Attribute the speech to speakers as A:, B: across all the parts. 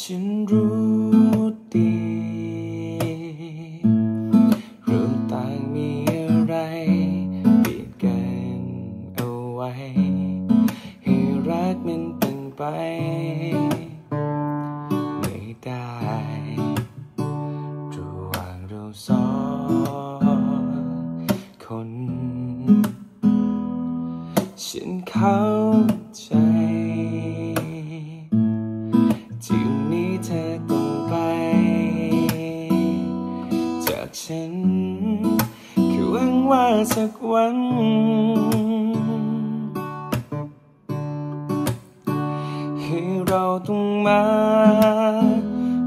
A: 心中。 ว่าสักวัน ให้เราต้องมา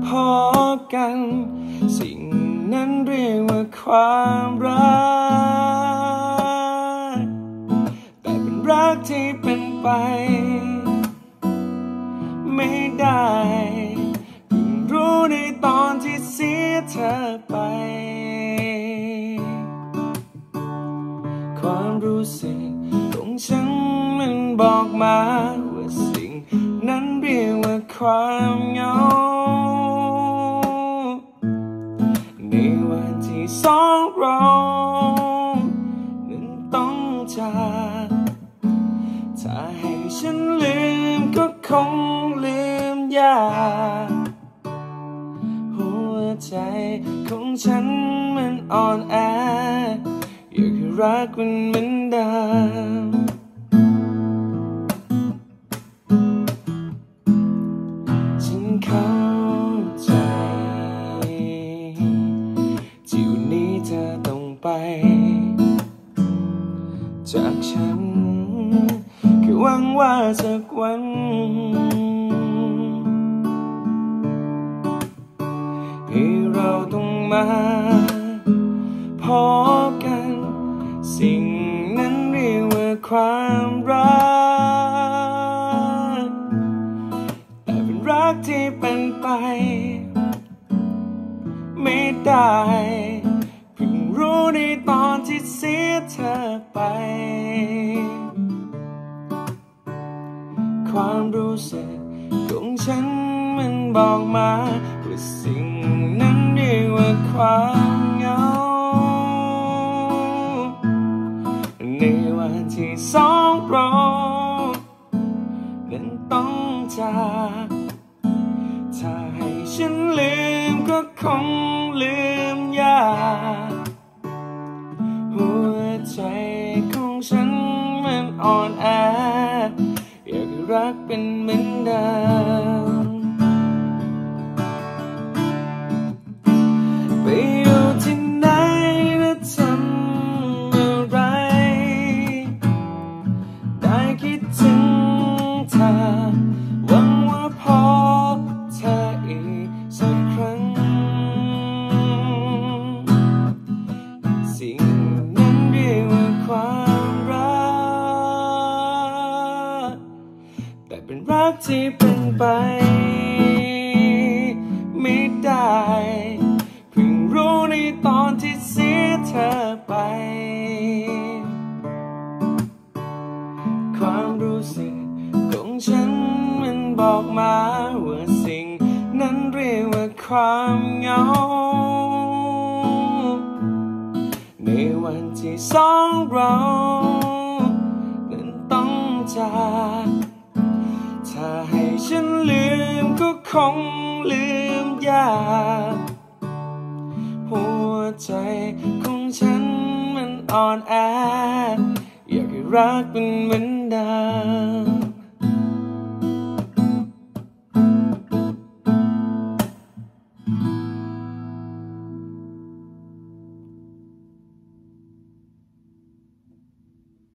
A: พบกัน สิ่งนั้นเรียกว่าความรัก แต่เป็นรักที่เป็นไป ไม่ได้เพิ่งรู้ในตอนที่เสียเธอไป สึกของฉันมันบอกมาว่าสิ่งนั้นเรียกว่าความเหงา ในวันที่สองเรานั้นต้องจากถ้าให้ฉันลืมก็คงลืมยากหัวใจของฉันมันอ่อนแอ รักมันเหมือนเดิมฉันเข้าใจที่วันนี้เธอต้องไป จากฉัน แค่หวังว่าสักวันให้เราต้องมา ได้ เพิ่งรู้ในตอนที่เสียเธอไป ความรู้สึกของฉันมันบอกมาว่าสิ่งนั้นเรียกว่าความเหงา ในวันที่สองเรานั้นต้องจากถ้าให้ ฉันลืมก็คงลืมยากหัวใจของฉันมันอ่อนแออยากให้รักเป็นเหมือนเดิมไปอยู่ที่ไหนและทำอะไร ได้คิดถึงเธอ ที่เป็นไปไม่ได้เพิ่งรู้ในตอนที่เสียเธอไป ความรู้สึกของฉันมันบอกมาว่าสิ่งนั้นเรียกว่าความเหงา ในวันที่สองเรา นั้นต้องจาก ถ้าให้ฉันลืมก็คงลืมยากหัวใจของฉันมันอ่อนแออยากให้รักเป็นเหมือนเดิม